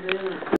Amen.